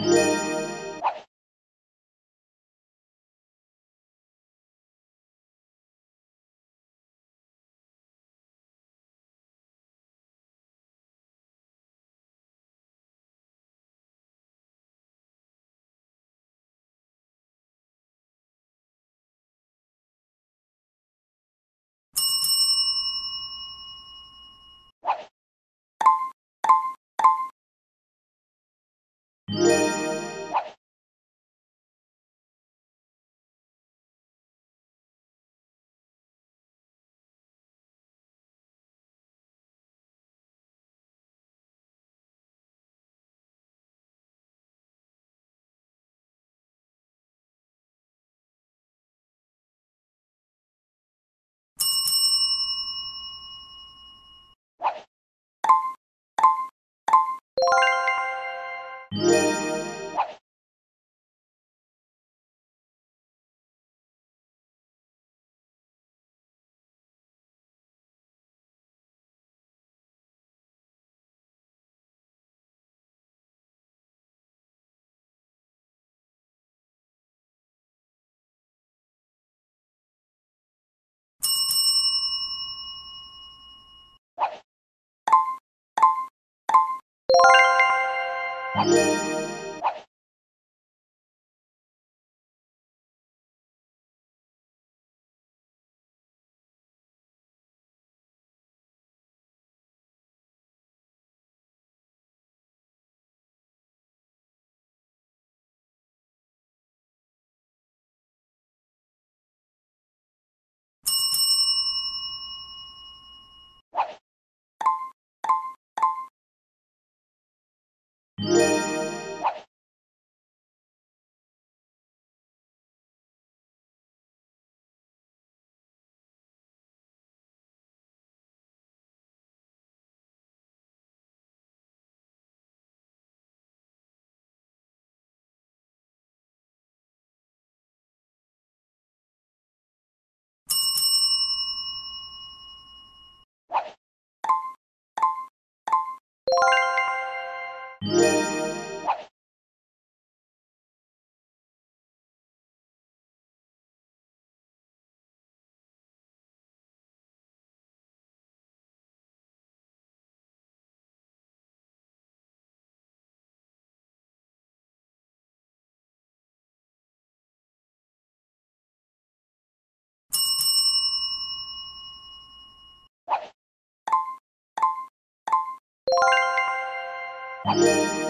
Bye. Música Música